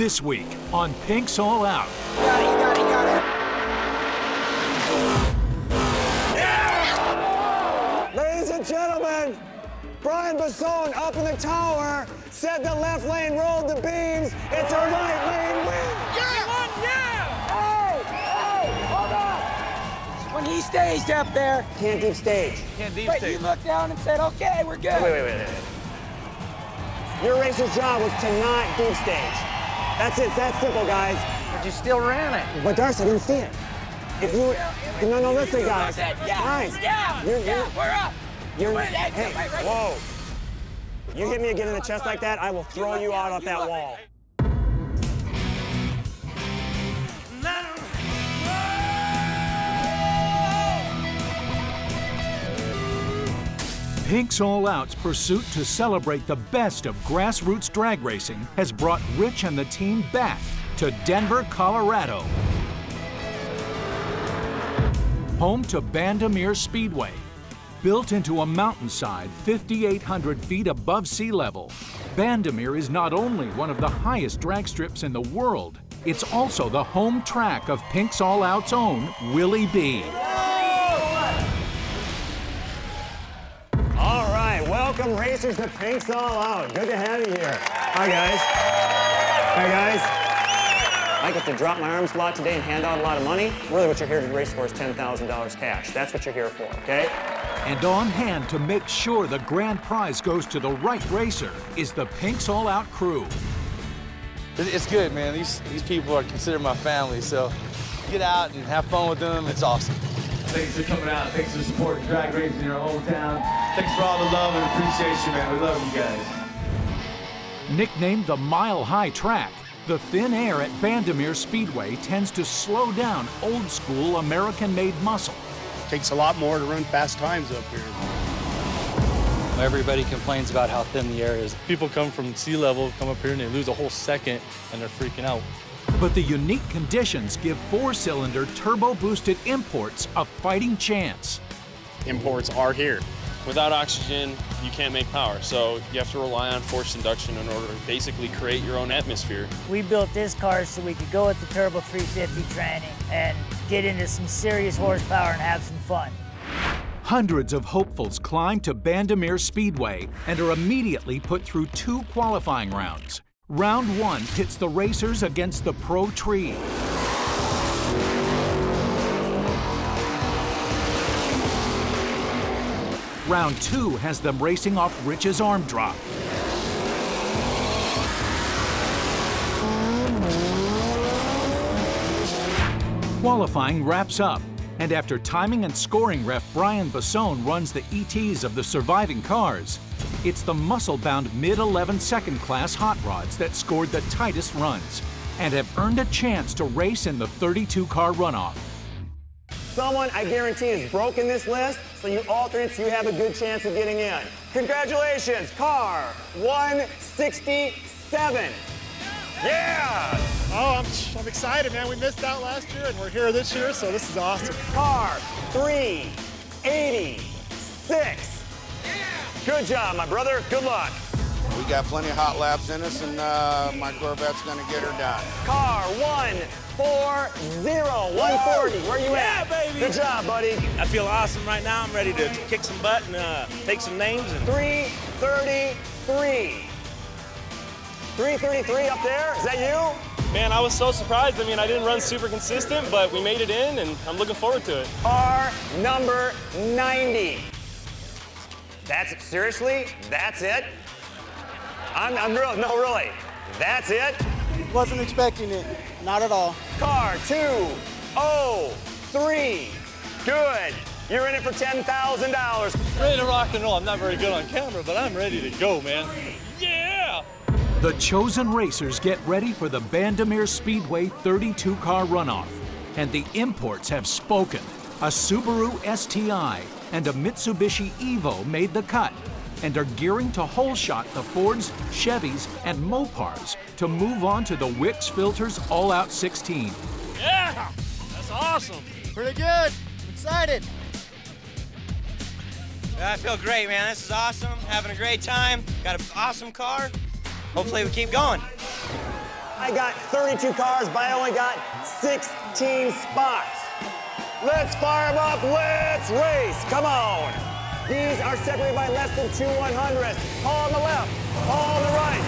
This week on Pink's All Out. Got it, got it, got it. Ladies and gentlemen, Brian Basone up in the tower said the left lane rolled the beams. It's a right lane win. When he staged up there, Can't deep stage. Can't deep but stage. you looked down and said, okay, we're good. Wait, wait, wait, wait. Your racer's job was to not deep stage. That's it. It's that simple, guys. But you still ran it. But Darcy, I didn't see it. If you, no, no, listen, guys. Yeah, Guys, yeah, you're, yeah, you're, we're up. you're, Wait, hey, hey, wait, wait. whoa. You hit me again in the chest like that, I will throw you out off that wall. Pink's All Out's pursuit to celebrate the best of grassroots drag racing has brought Rich and the team back to Denver, Colorado. Home to Bandimere Speedway. Built into a mountainside 5,800 feet above sea level, Bandimere is not only one of the highest drag strips in the world, it's also the home track of Pink's All Out's own Willie B. welcome racers to Pink's All Out. Good to have you here. Hi, guys. Hi, guys. I get to drop my arms a lot today and hand out a lot of money. Really, what you're here to race for is $10,000 cash. That's what you're here for, okay? And on hand to make sure the grand prize goes to the right racer is the Pink's All Out crew. It's good, man. These these people are considered my family, so get out and have fun with them. It's awesome. Thanks for coming out. Thanks for supporting drag racing in your hometown. Thanks for all the love and appreciation, man. We love you guys. Nicknamed the Mile High Track, the thin air at Bandimere Speedway tends to slow down old school American made muscle. Takes a lot more to run fast times up here. Everybody complains about how thin the air is. People come from sea level, come up here, and they lose a whole second, and they're freaking out. But the unique conditions give four cylinder turbo boosted imports a fighting chance. Imports are here. Without oxygen, you can't make power, so you have to rely on forced induction in order to basically create your own atmosphere. We built this car so we could go with the Turbo 350 training and get into some serious horsepower and have some fun. Hundreds of hopefuls climb to Bandimere Speedway and are immediately put through two qualifying rounds. Round one pits the racers against the pro tree. Round two has them racing off Rich's arm drop. Qualifying wraps up, and after timing and scoring ref Brian Basone runs the ETs of the surviving cars, it's the muscle-bound mid-11 second class hot rods that scored the tightest runs and have earned a chance to race in the 32-car runoff. Someone, I guarantee, has broken this list, so you alternates, you have a good chance of getting in. Congratulations, car 167. Yeah! Oh, I'm, I'm excited, man. We missed out last year, and we're here this year, so this is awesome. Car 386. Good job, my brother. Good luck. We got plenty of hot laps in us, and uh, my Corvette's gonna get her done. Car 140. 140. Where you at? Yeah, at? baby. Good job, buddy. I feel awesome right now. I'm ready to kick some butt and uh, take some names. And 333. 333 up there. Is that you? Man, I was so surprised. I mean, I didn't run super consistent, but we made it in, and I'm looking forward to it. Car number 90. That's seriously? That's it? I'm, I'm real. No, really. That's it? Wasn't expecting it. Not at all. Car 203. Good. You're in it for $10,000. Ready to rock and roll. I'm not very good on camera, but I'm ready to go, man. Yeah! The chosen racers get ready for the Bandimere Speedway 32 car runoff. And the imports have spoken. A Subaru STI and a Mitsubishi Evo made the cut and are gearing to hole shot the Fords, Chevys, and Mopars to move on to the Wix Filters All Out 16. Yeah! That's awesome. Pretty good. I'm excited. I feel great, man. This is awesome. Having a great time. Got an awesome car. Hopefully we keep going. I got 32 cars, but I only got 16 spots. Let's fire them up. Let's race. Come on. These are separated by less than two one hundredths. Paul on the left, Paul on the right.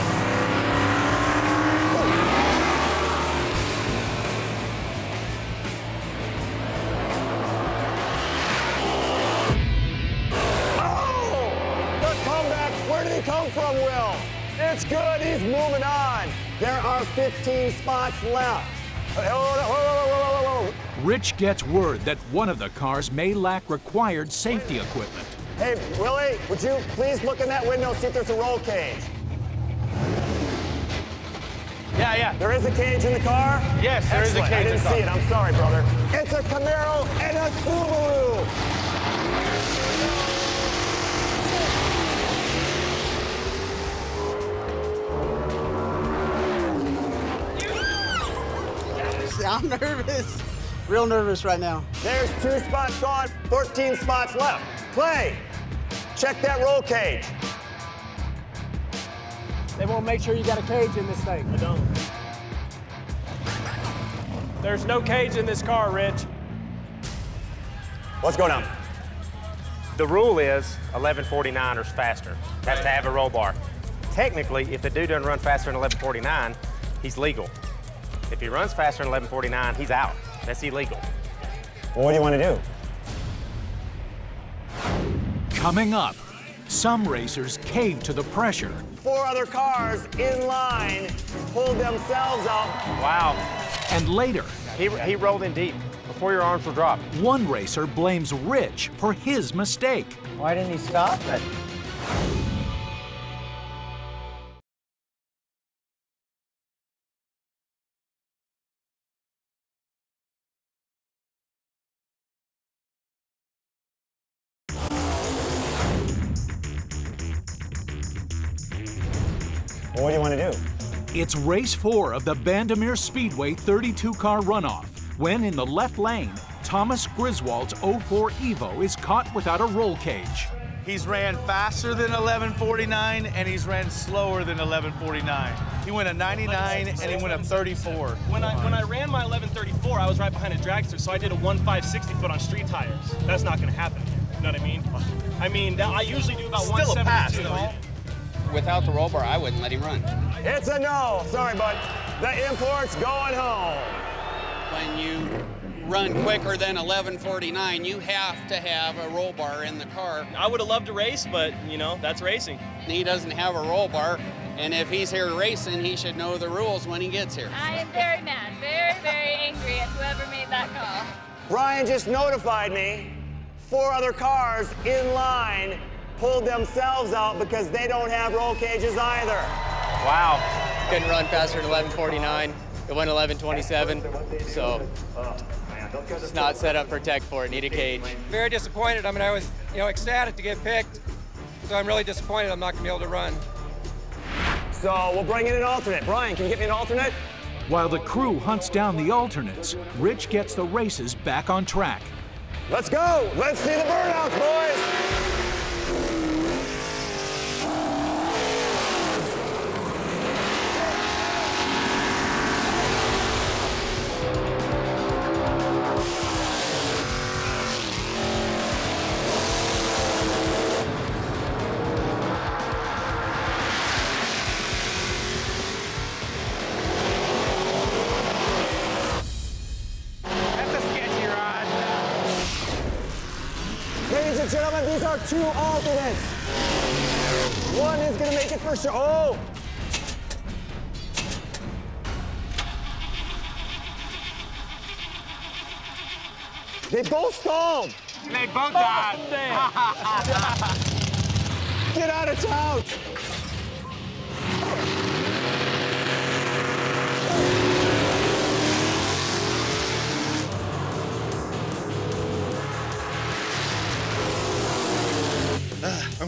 Oh! The comeback. Where did he come from, Will? It's good. He's moving on. There are 15 spots left. Hold on, whoa, whoa, whoa, whoa, whoa. Rich gets word that one of the cars may lack required safety equipment. Hey, Willie, would you please look in that window, see if there's a roll cage? Yeah, yeah. There is a cage in the car? Yes, there is a Excellent. cage I in didn't the car. see it. I'm sorry, brother. It's a Camaro and a Subaru. I'm nervous. Real nervous right now. There's two spots gone, 13 spots left. Clay, check that roll cage. They won't make sure you got a cage in this thing. I don't. There's no cage in this car, Rich. What's going on? The rule is 1149 or faster. Has to have a roll bar. Technically, if the dude doesn't run faster than 1149, he's legal. If he runs faster than 1149, he's out. That's illegal. Well, what do you want to do? Coming up, some racers cave to the pressure. Four other cars in line pulled themselves up. Wow. And later, He, he rolled in deep before your arms were dropped. one racer blames Rich for his mistake. Why didn't he stop it? Well, what do you want to do? It's race four of the Bandimere Speedway 32 car runoff when in the left lane, Thomas Griswold's 04 Evo is caught without a roll cage. He's ran faster than 1149 and he's ran slower than 1149. He went a 99 and he went a 34. When I when I ran my 1134, I was right behind a dragster, so I did a 1.560 foot on street tires. That's not going to happen. You know what I mean? I mean, that, I usually do about Still a 172. Pass, though. Without the roll bar, I wouldn't let him run. It's a no. Sorry, bud. The import's going home. When you run quicker than 1149, you have to have a roll bar in the car. I would have loved to race, but you know that's racing. He doesn't have a roll bar, and if he's here racing, he should know the rules when he gets here. I am very mad, very, very angry at whoever made that call. Brian just notified me. Four other cars in line pulled themselves out because they don't have roll cages either. Wow. Couldn't run faster than 1149. It went 1127, so it's not set up for tech for it. Need a cage. Very disappointed. I mean, I was, you know, ecstatic to get picked. So I'm really disappointed I'm not going to be able to run. So we'll bring in an alternate. Brian, can you get me an alternate? While the crew hunts down the alternates, Rich gets the races back on track. Let's go. Let's see the burnouts, boys. Two alternates. One is gonna make it for sure. Oh! They both stalled. They both died. Get out of town.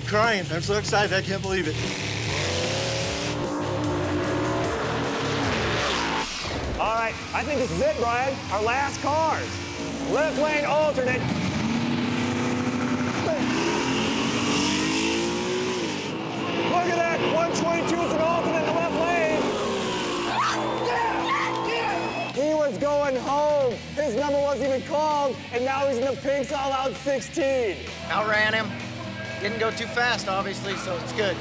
Crying. I'm so excited. I can't believe it. All right, I think this is it, Brian. Our last cars. Left lane alternate. Look at that. 122 is an alternate in the left lane. is going home. His number wasn't even called, and now he's in the Pinks All Out 16. Outran him. Didn't go too fast, obviously, so it's good.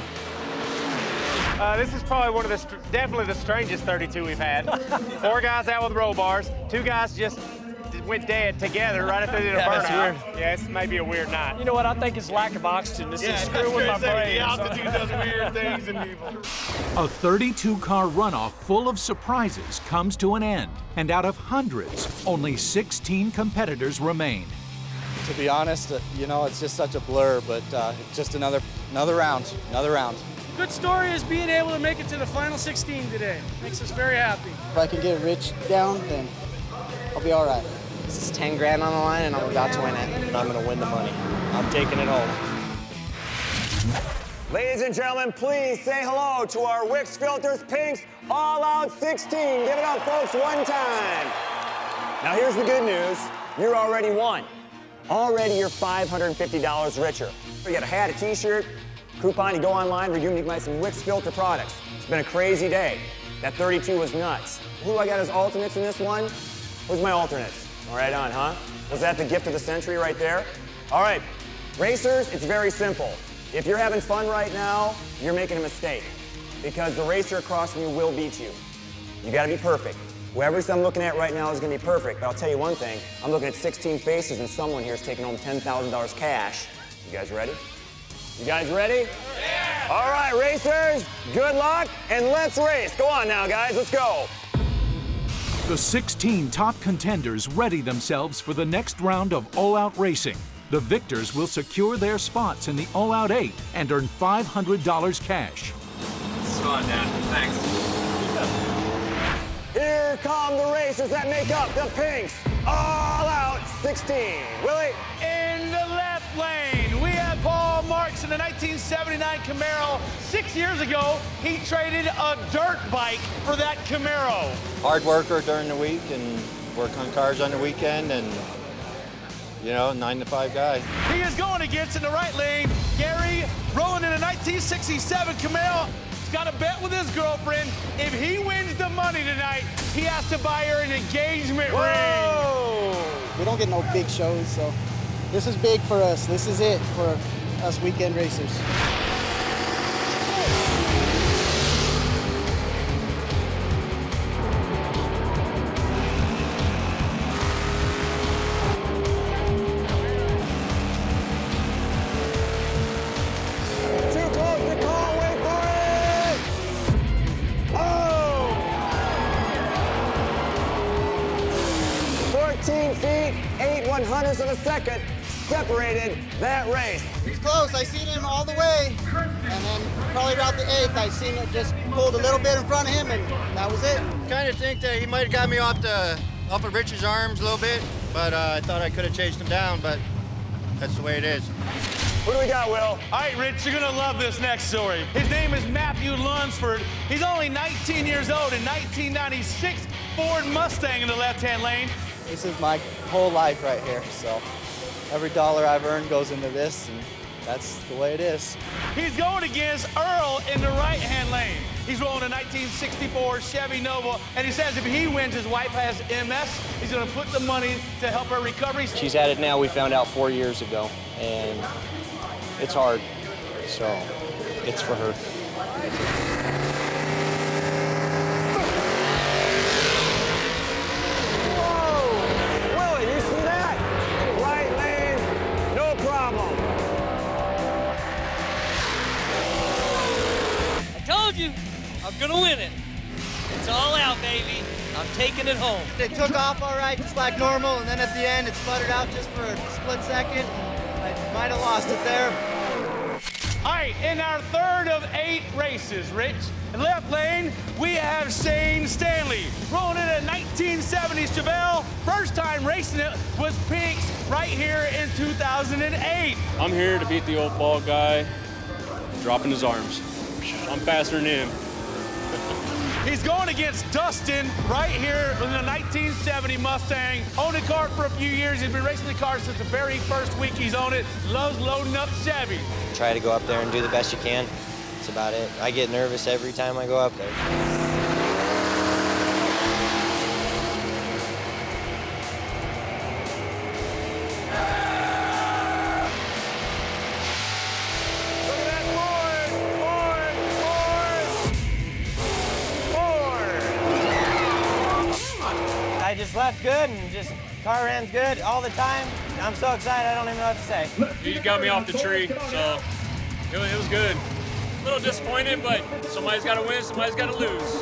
Uh, this is probably one of the, str- definitely the strangest 32 we've had. Four guys out with roll bars, two guys just went dead together right after they did a Yeah, burnout. weird. Yeah, it's maybe a weird night. You know what? I think it's lack of oxygen. It's Yeah, just that's screwing my brain. The altitude does weird things in people. A 32 car runoff full of surprises comes to an end, and out of hundreds, only 16 competitors remain. To be honest, uh, you know, it's just such a blur, but uh, just another another round, another round. Good story is being able to make it to the final 16 today. Makes us very happy. If I can get Rich down, then I'll be all right. This is 10 grand on the line, and I'm about to win it. And I'm going to win the money. I'm taking it home. Ladies and gentlemen, please say hello to our Wix Filters Pinks All Out 16. Give it up, folks, one time. Now, here's the good news. You're already won. Already you're $550 richer. You got a hat, a t-shirt, coupon, you go online, redeem, you can buy some Wix Filter products. It's been a crazy day. That 32 was nuts. Who I got as alternates in this one? Who's my alternates? All right on, huh? Was that the gift of the century right there? All right, racers, it's very simple. If you're having fun right now, you're making a mistake because the racer across from you will beat you. You gotta be perfect. Whoever I'm looking at right now is gonna be perfect, but I'll tell you one thing, I'm looking at 16 faces and someone here is taking home $10,000 cash. You guys ready? You guys ready? Yeah! All right, racers, good luck, and let's race. Go on now, guys, let's go. The 16 top contenders ready themselves for the next round of All Out Racing. The victors will secure their spots in the All Out 8 and earn $500 cash. It's fun, Dad. Thanks. Here come the racers that make up the Pinks All Out 16. Willie? In the left lane, we have Paul Marks in the 1979 Camaro. Six years ago, he traded a dirt bike for that Camaro. Hard worker during the week and work on cars on the weekend and, you know, nine to five guy. He is going against in the right lane, Gary, rolling in a 1967 Camaro. He's got a bet with his girlfriend. If he wins the money tonight, he has to buy her an engagement ring. We don't get no big shows, so this is big for us. This is it for us weekend racers. 14 feet, 8 one hundredths of a second separated that race. He's close. I seen him all the way, and then probably about the eighth, I seen it just pulled a little bit in front of him, and that was it. Kind of think that he might have got me off the off of Rich's arms a little bit, but uh, I thought I could have chased him down, but that's the way it is. What do we got, Will? All right, Rich, you're gonna love this next story. His name is Matthew Lunsford. He's only 19 years old. In 1996, Ford Mustang in the left-hand lane. This is my whole life right here, so every dollar I've earned goes into this, and that's the way it is. He's going against Earl in the right-hand lane. He's rolling a 1964 Chevy Nova, and he says if he wins, his wife has MS. He's gonna put the money to help her recovery. She's had it now, we found out four years ago, and it's hard, so it's for her. Gonna win it. It's all out, baby. I'm taking it home. It took off all right, just like normal, and then at the end, it sputtered out just for a split second. I might have lost it there. All right, in our third of eight races, Rich, in left lane, we have Shane Stanley. Rolling in a 1970s Chevelle. First time racing it was Pink's right here in 2008. I'm here to beat the old ball guy, dropping his arms. I'm faster than him. He's going against Dustin right here in the 1970 Mustang. Owned a car for a few years. He's been racing the car since the very first week he's owned it. Loves loading up Chevy. Try to go up there and do the best you can. That's about it. I get nervous every time I go up there. Good and just car ran good all the time. I'm so excited, I don't even know what to say. You got me off the tree, so it was, it was good. A little disappointed, but somebody's got to win, somebody's got to lose.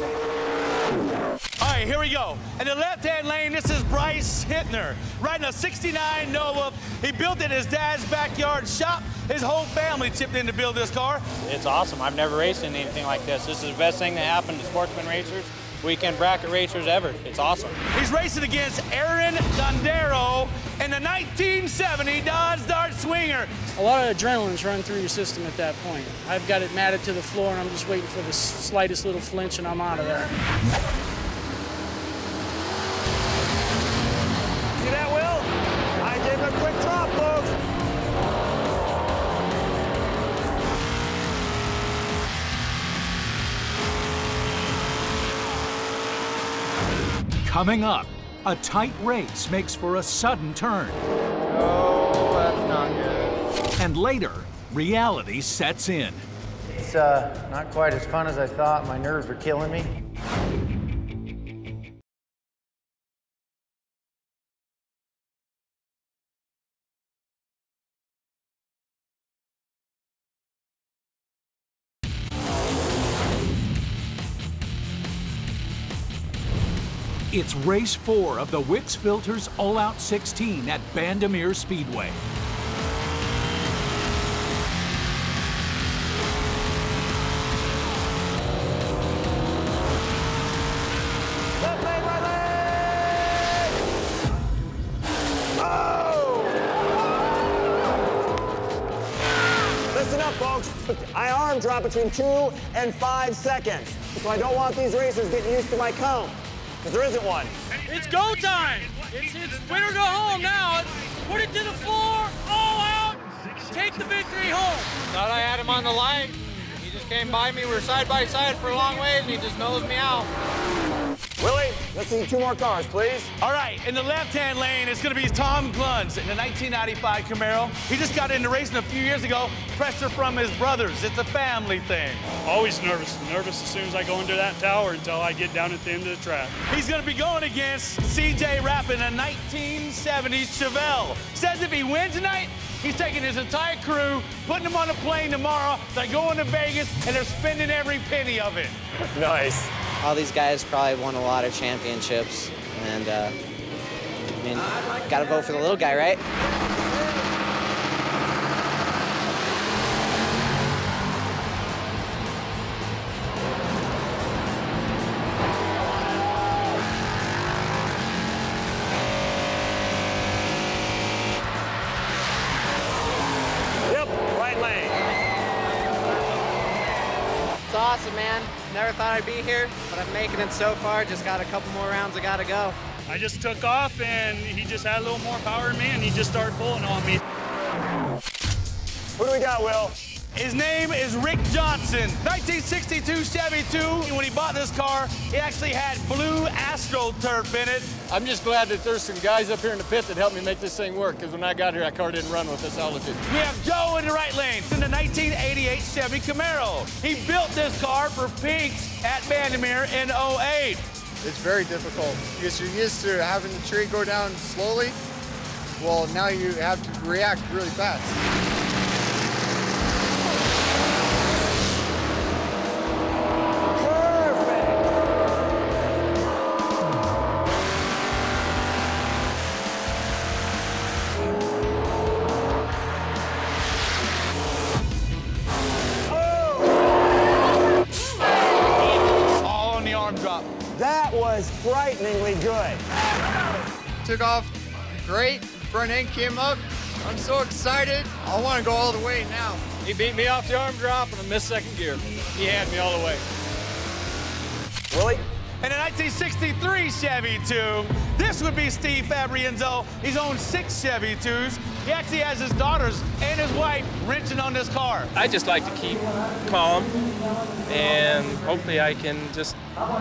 All right, here we go. In the left-hand lane, this is Bryce Hittner, riding a 69 Nova. He built it in his dad's backyard shop. His whole family chipped in to build this car. It's awesome. I've never raced in anything like this. This is the best thing that happened to sportsman racers, weekend bracket racers ever. It's awesome. He's racing against Aaron Dondero in the 1970 Dodge Dart Swinger. A lot of adrenaline's run through your system at that point. I've got it matted to the floor, and I'm just waiting for the slightest little flinch, and I'm out of there. Coming up, a tight race makes for a sudden turn. Oh, that's not good. And later, reality sets in. It's uh, not quite as fun as I thought. My nerves are killing me. It's race four of the Wix Filters All Out 16 at Bandimere Speedway. Oh! Listen up, folks. I arm drop between two and five seconds. So I don't want these racers getting used to my count, because there isn't one. It's go time. It's, it's win or go home now. Put it to the floor, all out. Take the victory home. Thought I had him on the line. He just came by me. We were side by side for a long ways, and he just nosed me out. Willie, let's see two more cars, please. All right, in the left-hand lane, it's going to be Tom Gluns in the 1995 Camaro. He just got into racing a few years ago. Pressure from his brothers. It's a family thing. Always nervous. Nervous as soon as I go into that tower until I get down at the end of the track. He's going to be going against CJ Rapp in a 1970 Chevelle. Says if he wins tonight, he's taking his entire crew, putting them on a plane tomorrow. They're going to Vegas, and they're spending every penny of it. Nice. All these guys probably won a lot of championships, and uh, I mean, gotta vote for the little guy, right? Be here, but I'm making it so far. Just got a couple more rounds I gotta go. I just took off and he just had a little more power in me and he just started pulling on me. Who do we got, Will? His name is Rick Johnson. 1962 Chevy 2. When he bought this car, he actually had blue AstroTurf in it. I'm just glad that there's some guys up here in the pit that helped me make this thing work, because when I got here, that car didn't run with this altitude. We have Joe in the right lane in the 1988 Chevy Camaro. He built this car for Pinks at Bandimere in 08. It's very difficult because you're used to having the tree go down slowly. Well, now you have to react really fast. Came up. I'm so excited. I want to go all the way now. He beat me off the arm drop and I missed second gear. He had me all the way. Willie? In a 1963 Chevy 2, this would be Steve Fabrienzo. He's owned six Chevy 2s. He actually has his daughters and his wife wrenching on this car. I just like to keep calm and hopefully I can just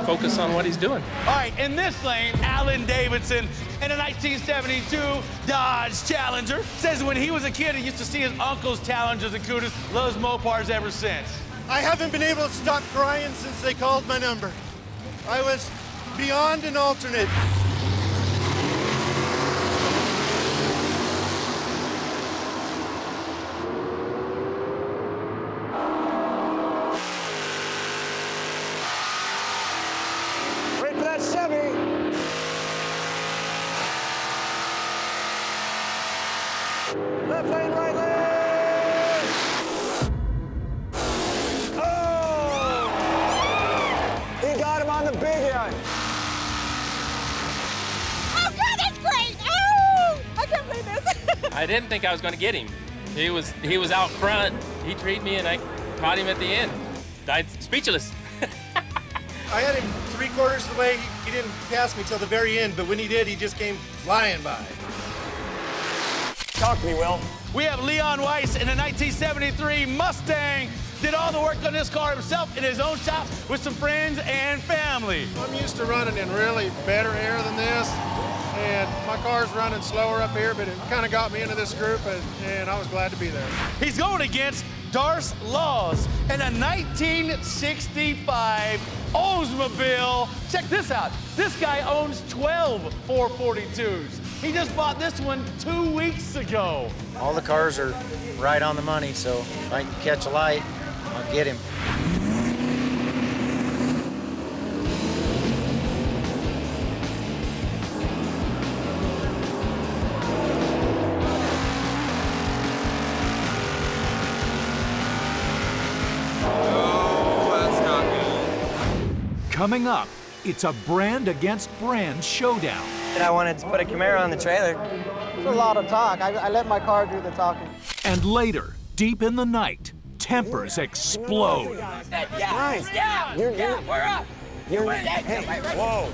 focus on what he's doing. All right, in this lane, Alan Davidson in a 1972 Dodge Challenger says when he was a kid, he used to see his uncle's Challengers and Cudas, loves Mopars ever since. I haven't been able to stop crying since they called my number. I was beyond an alternate. I didn't think I was going to get him. He was he was out front. He treated me, and I caught him at the end. Died speechless. I had him three quarters of the way. He, he didn't pass me till the very end, but when he did, he just came flying by. Talk to me, Will. We have Leon Weiss in a 1973 Mustang. Did all the work on this car himself in his own shop with some friends and family. I'm used to running in really better air than this, and my car's running slower up here, but it kind of got me into this group, and, and I was glad to be there. He's going against Darce Laws in a 1965 Oldsmobile. Check this out. This guy owns 12 442s. He just bought this one two weeks ago. All the cars are right on the money, so if I can catch a light, I'll get him. Coming up, it's a brand against brand showdown. And I wanted to put a Camaro on the trailer. It's a lot of talk. I, I let my car do the talking. And later, deep in the night, tempers explode. Nice. Yeah, You're, yeah, you're, we're up. You're, Wait, hey, hey, wait, wait. whoa.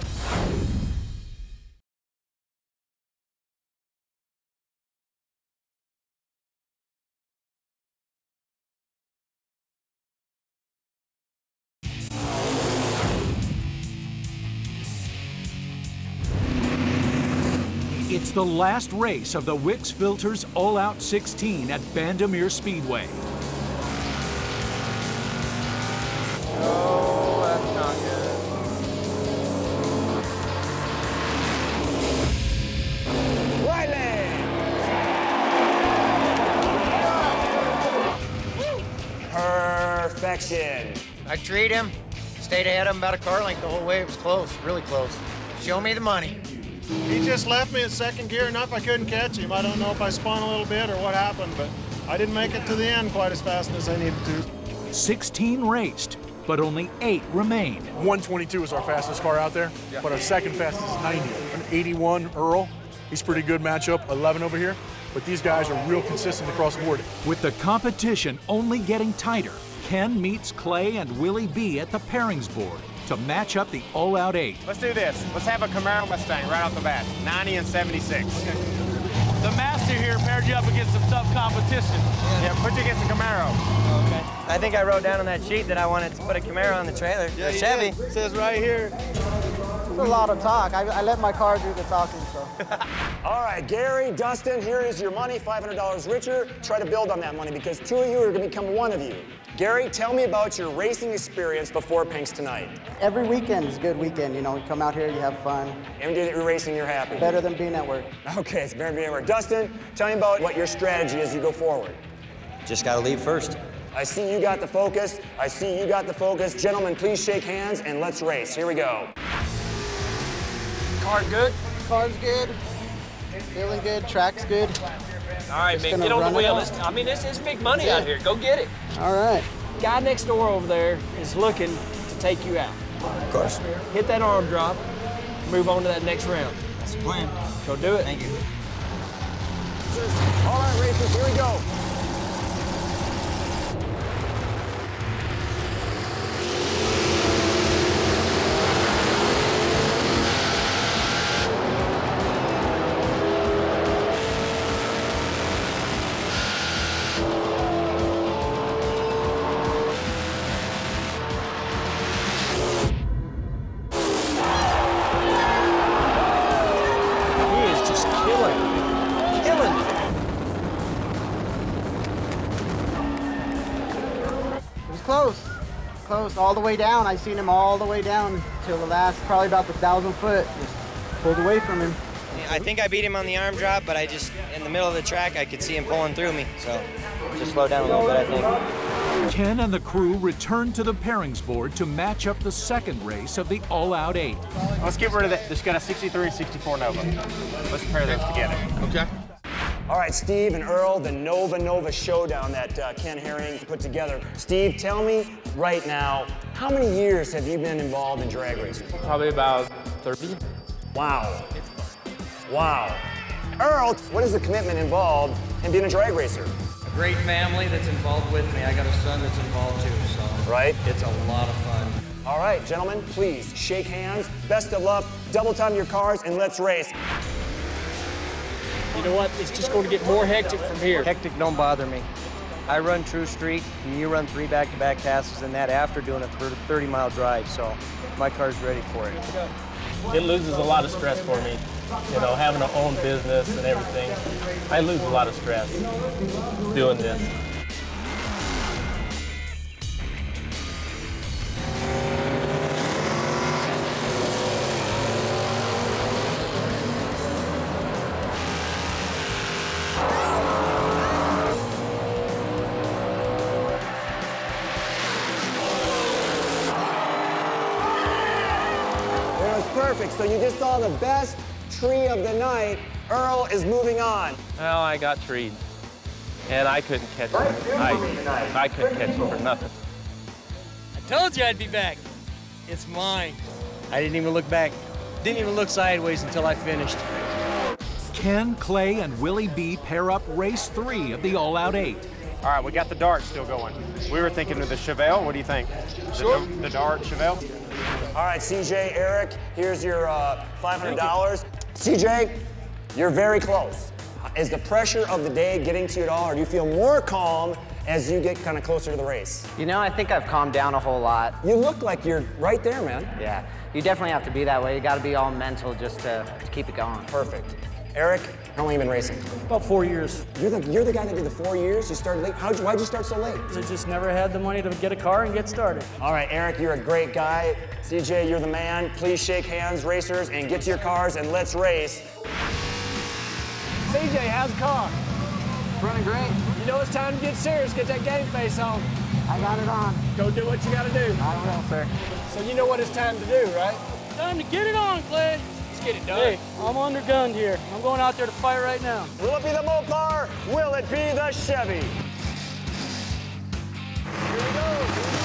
The last race of the Wix Filters All Out 16 at Bandimere Speedway. Oh, that's not good. Right. Perfection. I treat him, stayed ahead of him about a car length the whole way. It was close, really close. Show me the money. He just left me at second gear enough I couldn't catch him. I don't know if I spun a little bit or what happened, but I didn't make it to the end quite as fast as I needed to. 16 raced, but only eight remain. 122 is our fastest car out there, but our second fastest is 90. An 81 Earl. He's pretty good matchup. 11 over here. But these guys are real consistent across the board. With the competition only getting tighter, Ken meets Clay and Willie B at the pairings board to match up the All Out 8. Let's do this. Let's have a Camaro Mustang right off the bat. 90 and 76. The master here paired you up against some tough competition. Yeah, put you against a Camaro. Okay. I think I wrote down on that sheet that I wanted to put a Camaro on the trailer. Yeah, a you Chevy. did. It says right here. It's a lot of talk. I, I let my car do the talking, so. All right, Gary, Dustin, here is your money, $500 richer. Try to build on that money because two of you are going to become one of you. Gary, tell me about your racing experience before Pinks tonight. Every weekend is a good weekend. You know, you come out here, you have fun. Every day that you're racing, you're happy. Better than being at work. Okay, it's better than being at work. Dustin, tell me about what your strategy is you go forward. Just got to leave first. I see you got the focus. I see you got the focus. Gentlemen, please shake hands and let's race. Here we go. Car good? Car's good. Feeling good. Track's good. All right, Just man, get on the run it wheel. I mean, it's, it's big money Yeah. out here. Go get it. All right. Guy next door over there is looking to take you out. Of course. Hit that arm drop. Move on to that next round. That's the plan. Go do it. Thank you. All right, racers, here we go. All the way down. I seen him all the way down till the last, probably about the thousand foot. Just pulled away from him. I think I beat him on the arm drop, but I just, in the middle of the track, I could see him pulling through me. So just slow down a little bit, I think. Ken and the crew return to the pairings board to match up the second race of the All Out 8. Let's get rid of that. Just got a 63 and 64 Nova. Let's pair those together. Okay. All right, Steve and Earl, the Nova Nova showdown that uh, Ken Herring put together. Steve, tell me right now, how many years have you been involved in drag racing? Probably about 30. Wow. Wow. Earl, what is the commitment involved in being a drag racer? A great family that's involved with me. I got a son that's involved too, so. Right. It's a lot of fun. All right, gentlemen, please shake hands. Best of luck. Double time your cars and let's race. You know what? It's just going to get more hectic from here. Hectic don't bother me. I run True Street, and you run three back-to-back passes and that after doing a 30-mile drive, so my car's ready for it. It loses a lot of stress for me. You know, having to own business and everything. I lose a lot of stress doing this. Saw the best tree of the night. Earl is moving on. Well, I got treed. And I couldn't catch him. I, I couldn't catch him for nothing. I told you I'd be back. It's mine. I didn't even look back. Didn't even look sideways until I finished. Ken, Clay, and Willie B pair up race three of the All Out Eight. All right, we got the dart still going. We were thinking of the Chevelle. What do you think? Sure. The, the dart Chevelle? All right, CJ, Eric, here's your uh, $500. CJ, you're very close. Is the pressure of the day getting to you at all, or do you feel more calm as you get kind of closer to the race? You know, I think I've calmed down a whole lot. You look like you're right there, man. Yeah, you definitely have to be that way. You got to be all mental just to, to keep it going. Perfect. Eric, how long have you been racing? About four years. You're the, you're the guy that did the four years? You started late? How'd you, why'd you start so late? I just never had the money to get a car and get started. All right, Eric, you're a great guy. CJ, you're the man. Please shake hands, racers, and get to your cars and let's race. CJ, how's the car? Running great. You know it's time to get serious. Get that game face on. I got it on. Go do what you got to do. I will, sir. So you know what it's time to do, right? Time to get it on, Clay. Let's get it done. Hey, I'm undergunned here. I'm going out there to fight right now. Will it be the Mopar? Will it be the Chevy? Here we go.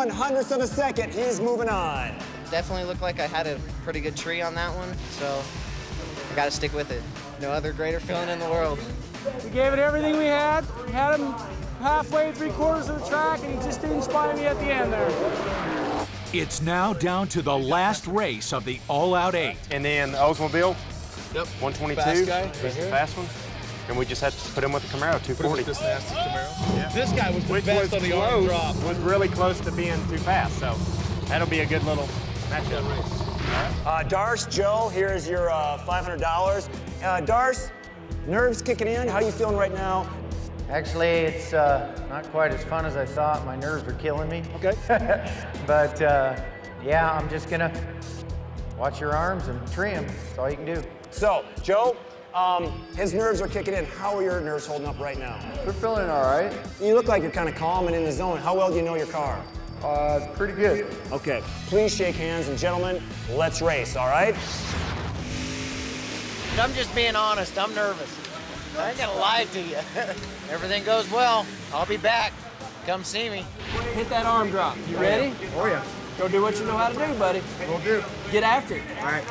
One hundredths of a second. He's moving on. Definitely looked like I had a pretty good tree on that one, so I got to stick with it. No other greater feeling in the world. We gave it everything we had. We had him halfway, three quarters of the track, and he just didn't spy me at the end there. It's now down to the last race of the All Out Eight. And then the Oldsmobile. Yep. 122. Fast guy, He's right the here. fast one. And we just had to put him with the Camaro 240. This. Yeah. This guy was the Which best was on the arm drop. Was really close to being too fast. So that'll be a good little matchup. Uh, Darce, Joe, here's your uh, $500. Uh, Darce, nerves kicking in. How you feeling right now? Actually, it's uh, not quite as fun as I thought. My nerves are killing me. Okay. but uh, yeah, I'm just gonna watch your arms and trim. That's all you can do. So, Joe, um, his nerves are kicking in. How are your nerves holding up right now? They're feeling all right. You look like you're kind of calm and in the zone. How well do you know your car? Uh, pretty good. Okay, please shake hands, and gentlemen, let's race, all right? I'm just being honest. I'm nervous. I ain't gonna lie to you. Everything goes well. I'll be back. Come see me. Hit that arm drop. You ready? Oh yeah. Go do what you know how to do, buddy. Will do. Get after it. All right.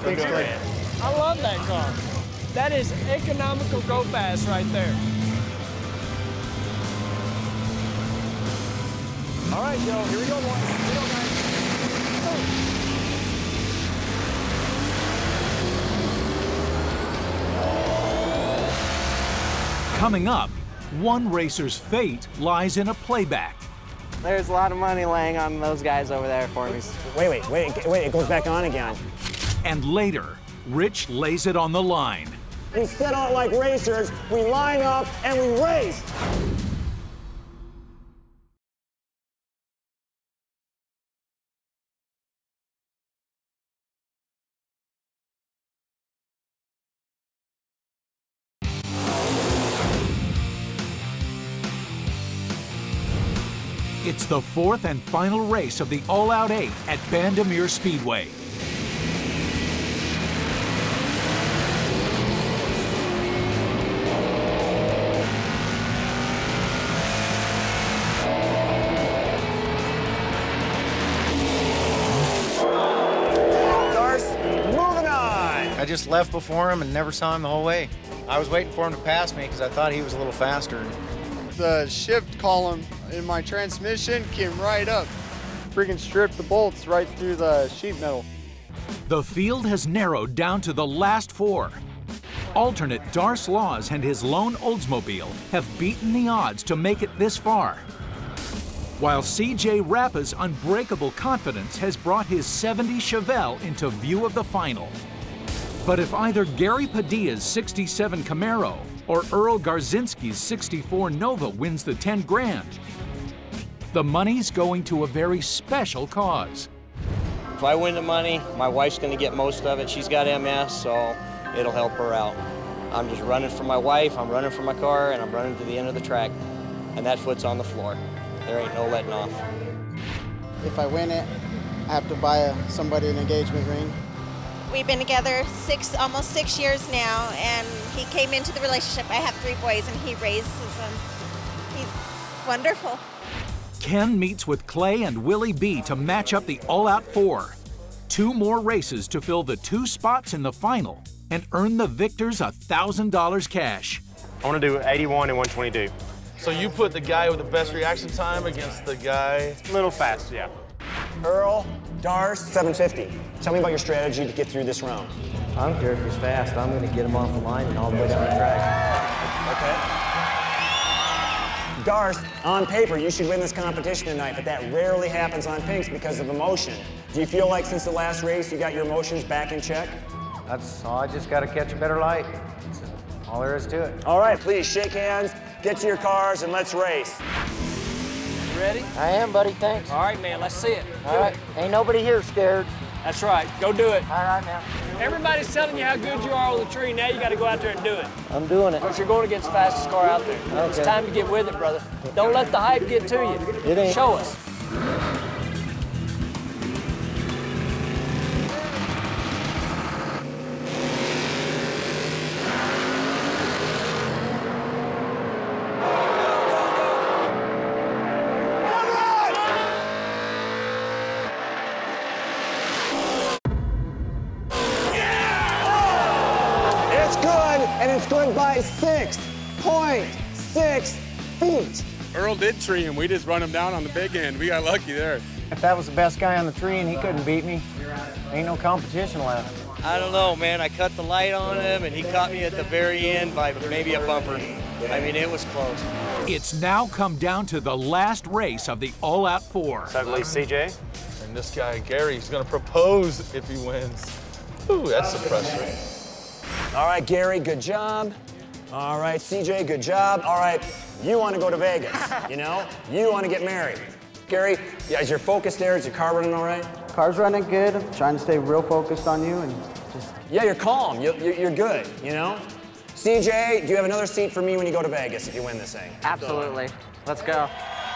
Thanks, Clay. I love that car. That is economical go fast right there. All right, Joe, here we go. Here we go, guys. Coming up, one racer's fate lies in a playback. There's a lot of money laying on those guys over there for me. Wait, wait, wait, wait, it goes back on again. And later, Rich lays it on the line. We set out like racers, we line up, and we race. The fourth and final race of the All Out 8 at Bandimere Speedway. Darce, moving on. I just left before him and never saw him the whole way. I was waiting for him to pass me because I thought he was a little faster. The shift column in my transmission came right up. Freaking stripped the bolts right through the sheet metal. The field has narrowed down to the last four. Alternate Darce Laws and his lone Oldsmobile have beaten the odds to make it this far. While CJ Rappa's unbreakable confidence has brought his 70 Chevelle into view of the final. But if either Gary Padilla's 67 Camaro or Earl Garzinski's 64 Nova wins the 10 grand, the money's going to a very special cause. If I win the money, my wife's going to get most of it. She's got MS, so it'll help her out. I'm just running for my wife, I'm running for my car, and I'm running to the end of the track. And that foot's on the floor. There ain't no letting off. If I win it, I have to buy a, somebody an engagement ring. We've been together six, almost six years now, and he came into the relationship. I have three boys, and he raises them. He's wonderful. Ken meets with Clay and Willie B to match up the All Out Four. Two more races to fill the two spots in the final and earn the victors $1,000 cash. I want to do 81 and 122. So you put the guy with the best reaction time against the guy. A little fast, yeah. Earl, Darce, 750. Tell me about your strategy to get through this round. I don't care if he's fast. I'm going to get him off the line and all the way down the track. Okay. Darce, on paper, you should win this competition tonight, but that rarely happens on Pinks because of emotion. Do you feel like since the last race you got your emotions back in check? That's all. I just got to catch a better light. That's all there is to it. All right, please shake hands, get to your cars, and let's race. You ready? I am, buddy. Thanks. All right, man. Let's see it. All right. Ain't nobody here scared. That's right. Go do it. All right, man. Everybody's telling you how good you are with the tree. Now you got to go out there and do it. I'm doing it. But you're going against the fastest car out there. Okay. It's time to get with it, brother. Don't let the hype get to you. It ain't. Show us. Earl did tree him. We just run him down on the big end. We got lucky there. If that was the best guy on the tree and he couldn't beat me, ain't no competition left. I don't know, man. I cut the light on him, and he caught me at the very end by maybe a bumper. I mean, it was close. It's now come down to the last race of the All Out Four. So I believe CJ. And this guy, Gary's going to propose if he wins. Ooh, that's some pressure. All right, Gary, good job. All right, CJ, good job. All right, you want to go to Vegas, you know? You want to get married. Gary, yeah, is your focus there? Is your car running all right? Car's running good. I'm trying to stay real focused on you and just Yeah, you're calm. You, you, you're good, you know? CJ, do you have another seat for me when you go to Vegas if you win this thing? Absolutely. Let's go.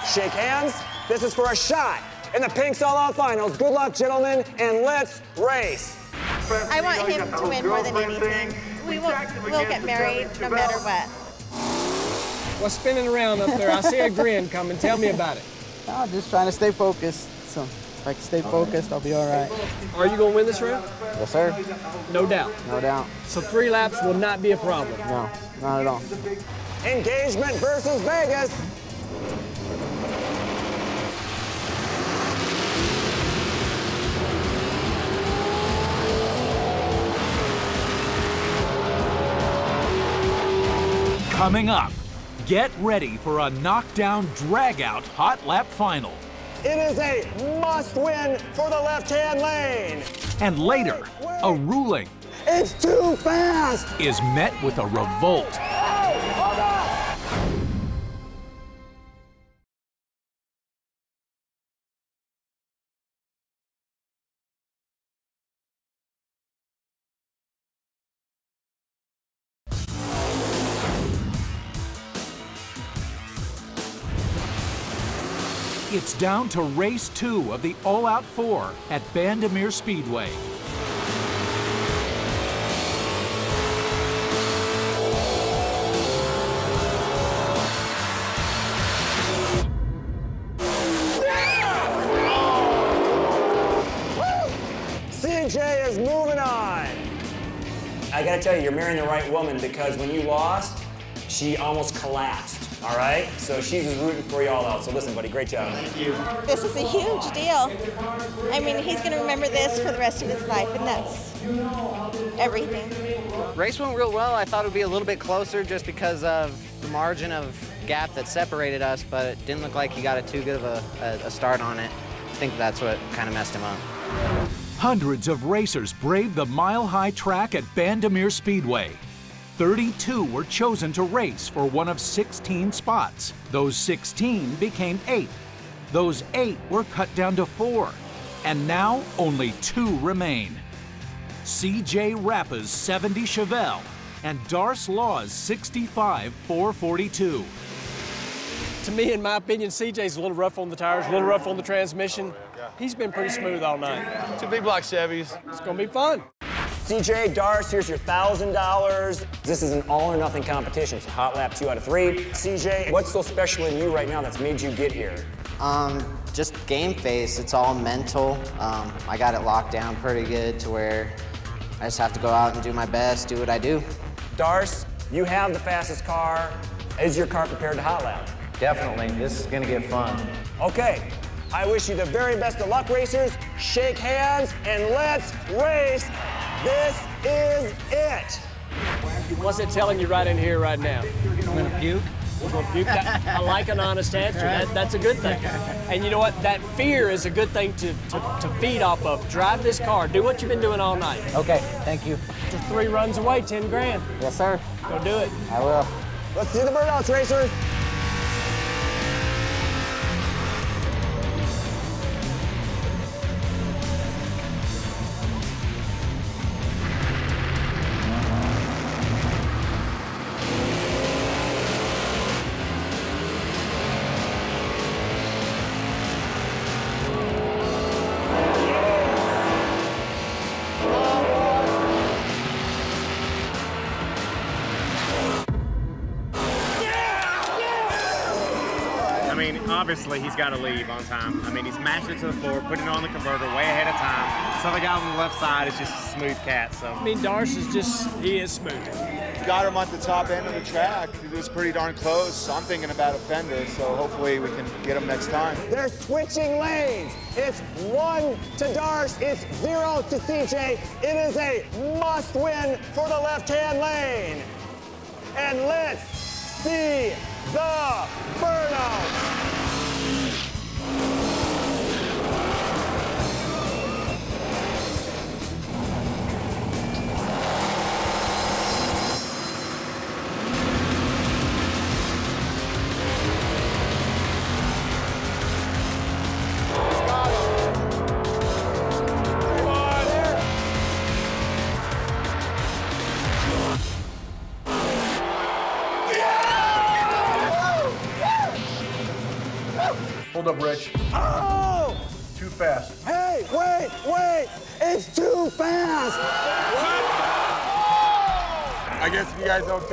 Shake hands. This is for a shot in the Pinks All Out Finals. Good luck, gentlemen, and let's race. I want him to win more than anything. We will we'll get married no matter what. What's spinning around up there? I see a grin coming. Tell me about it. no, just trying to stay focused. So if I can stay focused, I'll be all right. Are you going to win this round? Yes, sir. No doubt. No doubt. So three laps will not be a problem. No, not at all. Engagement versus Vegas. Coming up, get ready for a knockdown, drag-out hot lap final. It is a must win for the left hand lane. And later, a ruling It's too fast. is met with a revolt. It's oh, down to race two of the All Out Four at Bandimere Speedway. CJ is moving on. I gotta tell you, you're marrying the right woman because when you lost, she almost collapsed. All right? So she's just rooting for you all out. So listen, buddy, great job. Thank you. This is a huge deal. I mean, he's going to remember this for the rest of his life, and that's everything. Race went real well. I thought it would be a little bit closer just because of the margin of gap that separated us, but it didn't look like he got a too good of a, a, a start on it. I think that's what kind of messed him up. Hundreds of racers braved the mile high track at Bandimere Speedway. 32 were chosen to race for one of 16 spots. Those 16 became eight. Those eight were cut down to four. And now only two remain. CJ Rappa's 70 Chevelle and Darce Law's 65 442. To me, in my opinion, CJ's a little rough on the tires, a little rough on the transmission. Oh, He's been pretty smooth all night. Two big block Chevys. It's gonna be fun. CJ, Darce, here's your $1,000. This is an all or nothing competition, so hot lap two out of three. CJ, what's so special in you right now that's made you get here? Um, just game face. It's all mental. Um, I got it locked down pretty good to where I just have to go out and do my best, do what I do. Darce, you have the fastest car. Is your car prepared to hot lap? Definitely. This is going to get fun. Okay. I wish you the very best of luck, racers. Shake hands and let's race. This is it. What's it telling you right in here, right now? I'm going to puke. You're gonna puke. That, I like an honest answer. That, that's a good thing. And you know what? That fear is a good thing to, to, to feed off of. Drive this car. Do what you've been doing all night. Okay, thank you. Just three runs away, 10 grand. Yes, sir. Go do it. I will. Let's do the burnouts, racers. Obviously he's got to leave on time. I mean, he's mashed it to the floor, putting it on the converter way ahead of time. So the guy on the left side is just a smooth cat. So I mean, Darce is just, he is smooth. Got him at the top end of the track. It was pretty darn close. So I'm thinking about a fender, so hopefully we can get him next time. They're switching lanes. It's one to Darce. It's zero to CJ. It is a must win for the left-hand lane. And let's see the burnout.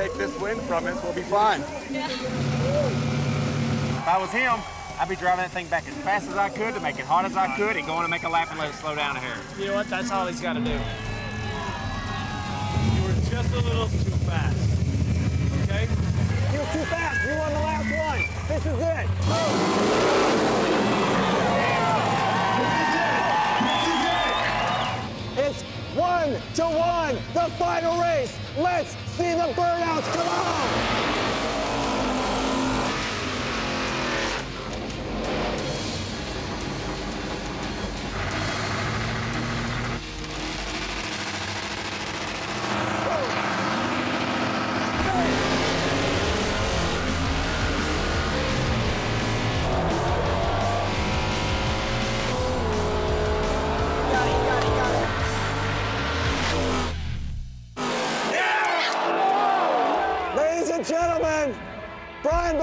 Take this win from us, we'll be fine. if I was him, I'd be driving that thing back as fast as I could to make it hard as I could and going to make a lap and let it slow down here. You know what? That's all he's got to do. You were just a little too fast. Okay? You were too fast. You won the last one. This is it. It's one to one, the final race. Let's see the burnouts. Come on.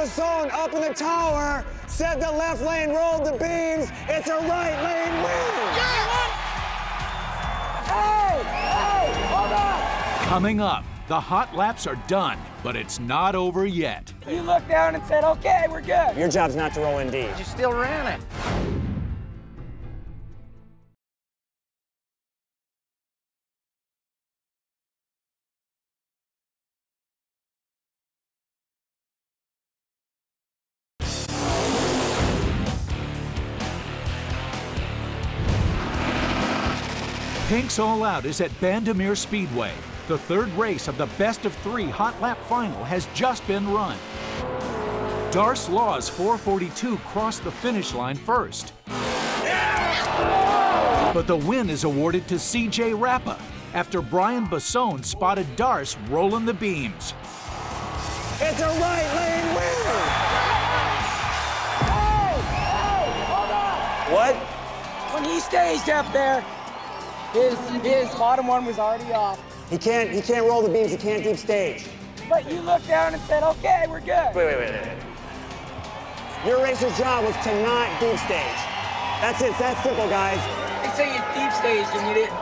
Basone up in the tower, set the left lane, rolled the beams. It's a right lane win. Hey! Hey! Hold on! Coming up, the hot laps are done, but it's not over yet. You looked down and said, okay, we're good. Your job's not to roll in D. You still ran it. Pink's All Out is at Bandimere Speedway. The third race of the best of three hot lap final has just been run. Darce Law's 442 crossed the finish line first. But the win is awarded to CJ Rappa after Brian Basone spotted Darce rolling the beams. It's a right lane win. What? When he stays up there, his his bottom one was already off. He can't he can't roll the beams, he can't deep stage. But you looked down and said, okay, we're good. Wait, wait, wait, wait. Your racer's job was to not deep stage. That's it, it's that simple, guys. They say you deep staged and you didn't.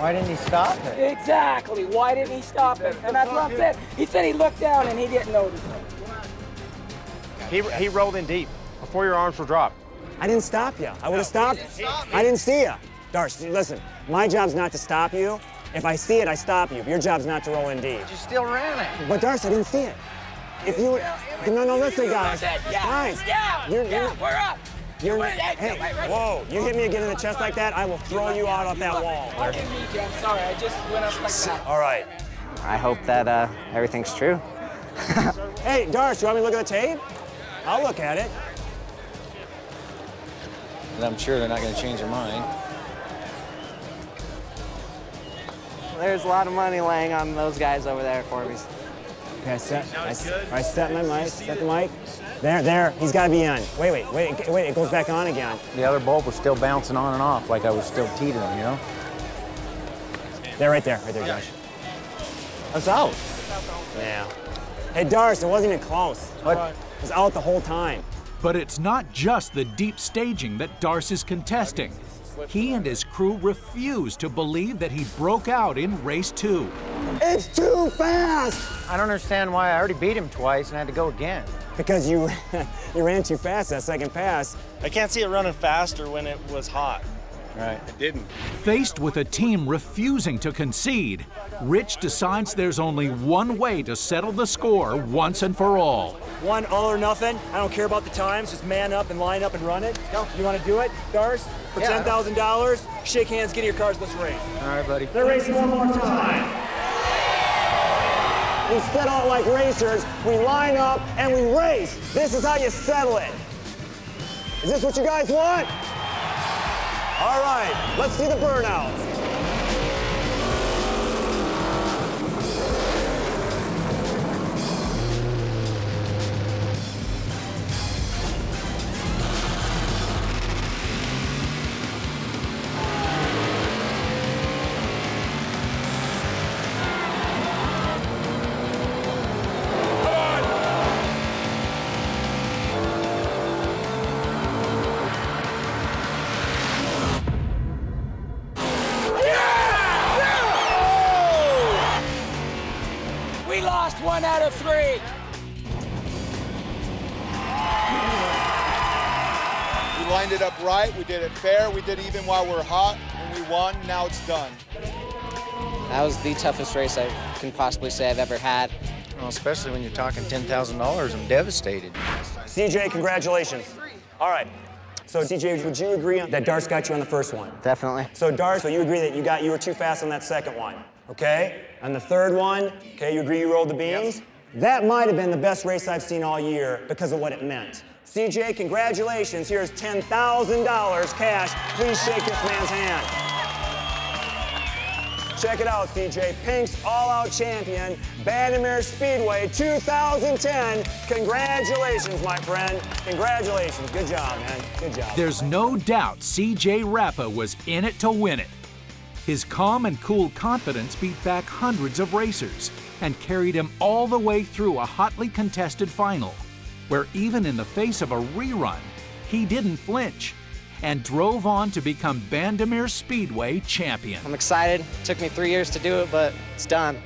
Why didn't he stop it? Exactly. Why didn't he stop it? And that's what I said. He said he looked down and he didn't notice it. He, he rolled in deep before your arms were dropped. I didn't stop you. I would have stopped. I didn't see you. Darce, listen, my job's not to stop you. If I see it, I stop you. Your job's not to roll in D. You still ran it. But Darce, I didn't see it. If you, no, no, listen, guys. Guys, Yeah, you're, yeah, you're, we're up. you're, Wait, hey, hey, wait, wait. whoa, you hit me again in the chest like that, I will throw you out off that wall. I didn't mean to. I'm sorry. I just went up like that. All right. I hope that uh, everything's true. Hey, Darce, you want me to look at the tape? I'll look at it. And I'm sure they're not going to change their mind. There's a lot of money laying on those guys over there for me. Okay, I set, I, s- I set my mic, set the mic. There, there, he's got to be in. Wait, wait, wait, wait, it goes back on again. The other bulb was still bouncing on and off like I was still teetering, you know? There, right there, right there, Josh. That's out. Yeah. Hey, Darce, it wasn't even close. What? It was out the whole time. But it's not just the deep staging that Darce is contesting. He and his crew refuse to believe that he broke out in race two. It's too fast! I don't understand why I already beat him twice and had to go again. Because you, you ran too fast that second pass. I can't see it running faster when it was hot. Right. It didn't. Faced with a team refusing to concede, Rich decides there's only one way to settle the score once and for all. One all or nothing. I don't care about the times. Just man up and line up and run it. Go. You want to do it, Darce? For Yeah. $10,000, shake hands, get in your cars, let's race. All right, buddy. They're racing one more time. We set out like racers, we line up, and we race. This is how you settle it. Is this what you guys want? All right, let's see the burnouts. We lost one out of three. We lined it up right. We did it fair. We did even while we're hot, and we won. Now it's done. That was the toughest race I can possibly say I've ever had. Well, especially when you're talking $10,000. I'm devastated. CJ, congratulations. All right. So CJ, would you agree on- that Darce got you on the first one? Definitely. So Darce, so you agree that you got you were too fast on that second one, okay? On the third one, okay, you agree you rolled the beams? That might have been the best race I've seen all year because of what it meant. CJ, congratulations. Here's $10,000 cash. Please shake this man's hand. Check it out, CJ. Pink's all-out champion, Bandimere Speedway 2010. Congratulations, my friend. Congratulations. Good job, man. Good job. There's no doubt CJ Rappa was in it to win it. His calm and cool confidence beat back hundreds of racers and carried him all the way through a hotly contested final. where even in the face of a rerun, he didn't flinch and drove on to become Bandimere Speedway champion. I'm excited. It took me three years to do it, but it's done.